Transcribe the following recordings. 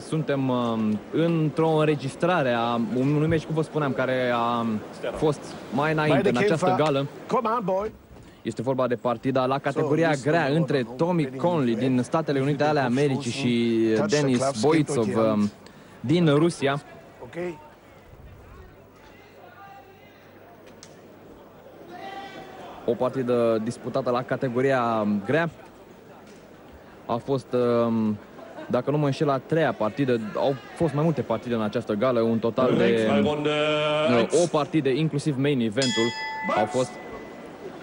Suntem uh, într-o înregistrare a unui meci, cum vă spuneam, care a fost mai înainte în această gală. Este vorba de partida la categoria grea între Tommy Conley din Statele Unite ale Americii și Denis Boitsov um, din Rusia. O partidă disputată la categoria grea. A fost um, dacă nu mă înșel, la treia partidă. Au fost mai multe partide în această gală, un total de o partidă, inclusiv main eventul, au fost.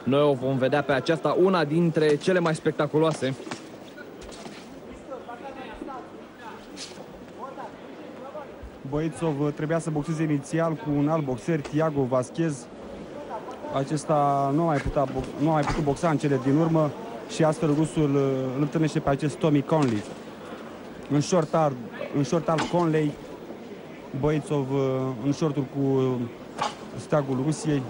Noi o vom vedea pe aceasta, una dintre cele mai spectaculoase. Boițov trebuia să boxeze inițial cu un alt boxer, Tiago Vasquez. Acesta nu a mai, putea, nu a mai putut boxa în cele din urmă și astfel rusul îl întâlnește pe acest Tommy Conley în short al, în short al Conley, Boițov uh, în shortul cu uh, steagul Rusiei.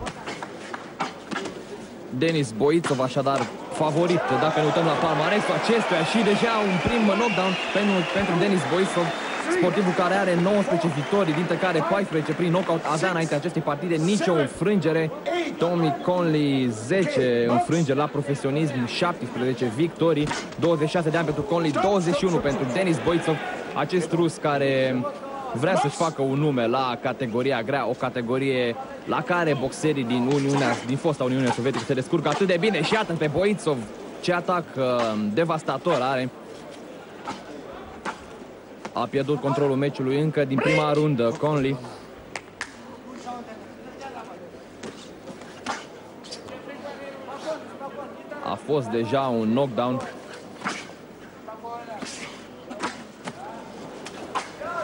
Denis Boițov așadar favorit dacă ne uităm la palmaresul acestuia și deja un prim knockdown pentru, pentru Denis Boițov sportivul care are 19 victorii, dintre care 14 prin knockout, avea înainte acestei partide nicio înfrângere. Tommy Conley 10 înfrângeri la profesionism, 17 victorii, 26 de ani pentru Conley, 21 pentru Denis Boitsov, acest rus care vrea să-și facă un nume la categoria grea, o categorie la care boxerii din Uniunea, din fosta Uniune Sovietică se descurcă atât de bine și iată pe Boitsov ce atac uh, devastator are. A pierdut controlul meciului încă din prima rundă Conley. A fost deja un knockdown.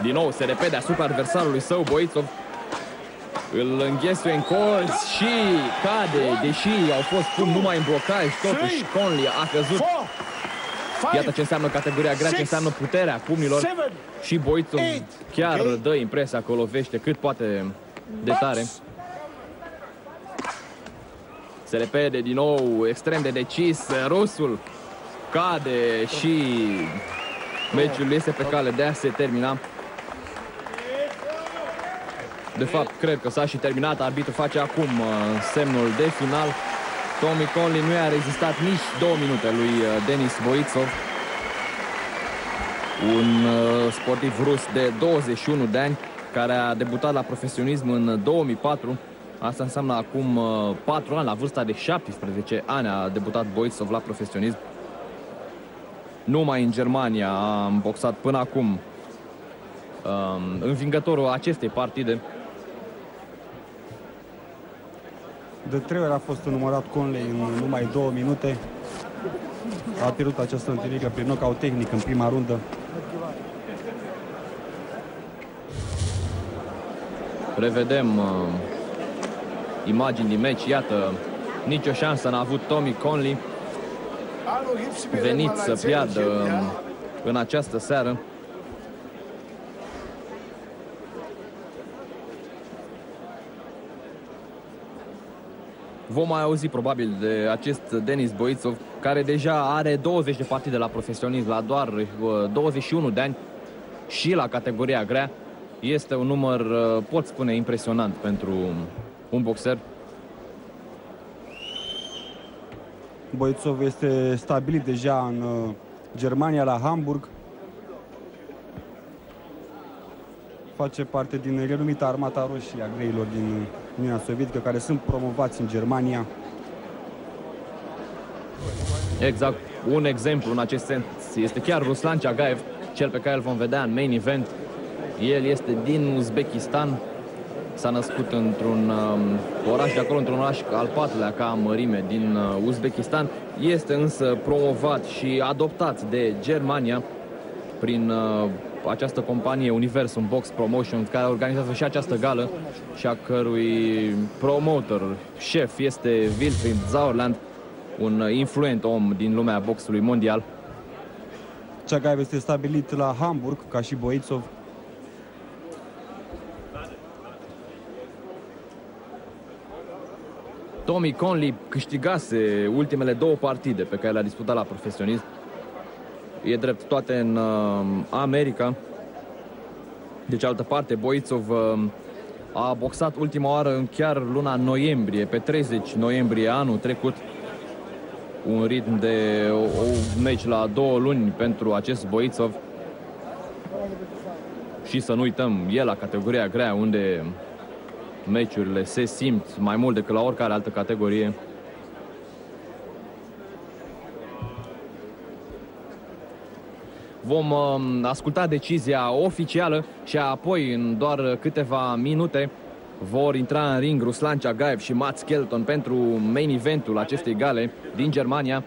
Din nou se repede asupra adversarului său, Boițov. Îl înghesuie în colț și cade, deși au fost pun numai în blocaj, totuși Conley a căzut Iată ce înseamnă categoria grea, ce înseamnă puterea pumnilor. Și Boițov chiar dă impresia că o lovește cât poate de tare. Se repede din nou, extrem de decis, rusul cade și meciul este pe cale de a se termina. De fapt, cred că s-a și terminat. Arbitrul face acum uh, semnul de final. Tommy Conley nu i-a rezistat nici două minute lui uh, Denis Boitsov. Un uh, sportiv rus de 21 de ani care a debutat la profesionism în 2004. Asta înseamnă acum 4 uh, ani, la vârsta de 17 ani a debutat Boitsov la profesionism. Numai în Germania a boxat până acum um, învingătorul acestei partide De trei ori a fost numărat Conley în numai două minute. A pierdut această întâlnire prin knockout tehnic în prima rundă. Revedem uh, imagini din meci. Iată, nicio șansă n-a avut Tommy Conley. Venit să piardă uh, în această seară. Vom mai auzi probabil de acest Denis Boitsov, care deja are 20 de partide la profesionism, la doar 21 uh, de ani și la categoria grea. Este un număr, uh, pot spune, impresionant pentru un boxer. Boitsov este stabilit deja în uh, Germania, la Hamburg. face parte din renumita armata roșie a greilor din Uniunea Sovietică, care sunt promovați în Germania. Exact. Un exemplu în acest sens este chiar Ruslan Ceagaev, cel pe care îl vom vedea în main event. El este din Uzbekistan, s-a născut într-un um, oraș de acolo, într-un oraș al patrulea ca mărime din uh, Uzbekistan. Este însă promovat și adoptat de Germania prin uh, această companie Universum Box Promotion care organizează și această gală și a cărui promotor, șef este Wilfried Sauerland, un influent om din lumea boxului mondial. Ceagaev este stabilit la Hamburg, ca și Boitsov. Tommy Conley câștigase ultimele două partide pe care le-a disputat la profesionism. E drept toate în uh, America. De cealaltă parte, Boițov a boxat ultima oară în chiar luna noiembrie, pe 30 noiembrie anul trecut. Un ritm de o, o meci la două luni pentru acest Boițov. Și să nu uităm, el la categoria grea, unde meciurile se simt mai mult decât la oricare altă categorie. Vom uh, asculta decizia oficială și apoi, în doar câteva minute, vor intra în ring Ruslan Ceagaev și Mats Kelton pentru main eventul acestei gale din Germania.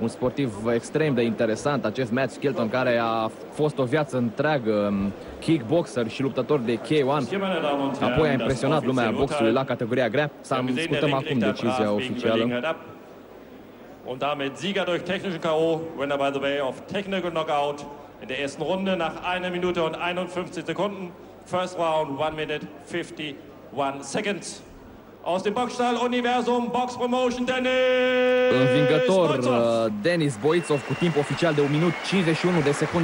Un sportiv extrem de interesant, acest Mats Kelton, care a fost o viață întreagă um, kickboxer și luptător de K1. Apoi a impresionat lumea boxului la categoria grea. Să ascultăm acum decizia oficială. Und damit Sieger durch technischen K.O. Winner, by the way, of Technical Knockout in der ersten Runde nach einer Minute und 51 Sekunden. First round, 1 minute 51 seconds. Aus dem Boxstall Universum Box Promotion Dennis Învingător. Denis Boițov cu timp oficial de 1 minut 51 de secunde.